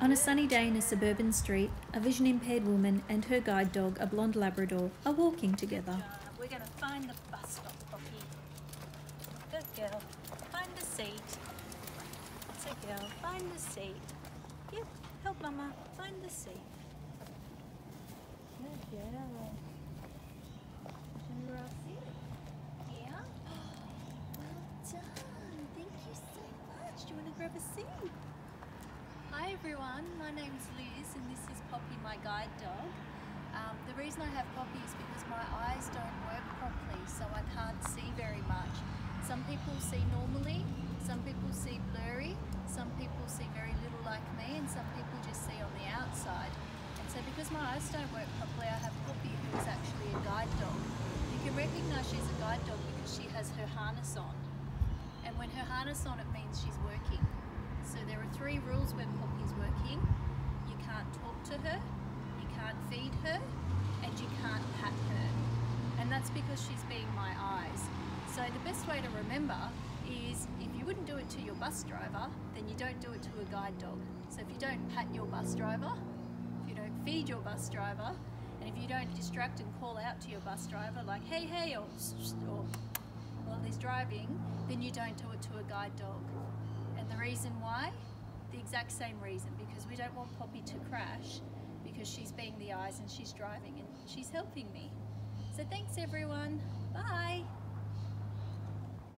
On a sunny day in a suburban street, a vision impaired woman and her guide dog, a blonde Labrador, are walking together. We're going to find the bus stop, Poppi. Good girl. Find the seat. That's a girl. Find the seat. Yep. Help Mama. Find the seat. Good girl. Yeah. Well done. Thank you so much. Do you want to grab a seat? Hi everyone, my name's Liz and this is Poppi, my guide dog. Um, the reason I have Poppi is because my eyes don't work properly, so I can't see very much. Some people see normally, some people see blurry, some people see very little like me, and some people just see on the outside. And so because my eyes don't work properly, I have Poppi who is actually a guide dog. You can recognise she's a guide dog because she has her harness on. And when her harness on, it means she's working. So there are three rules when Poppi's working. You can't talk to her, you can't feed her, and you can't pat her. And that's because she's being my eyes. So the best way to remember is if you wouldn't do it to your bus driver, then you don't do it to a guide dog. So if you don't pat your bus driver, if you don't feed your bus driver, and if you don't distract and call out to your bus driver like, hey, hey, or, or while he's driving, then you don't do it to a guide dog. And the reason why? The exact same reason, because we don't want Poppi to crash because she's being the eyes and she's driving and she's helping me. So thanks everyone. Bye.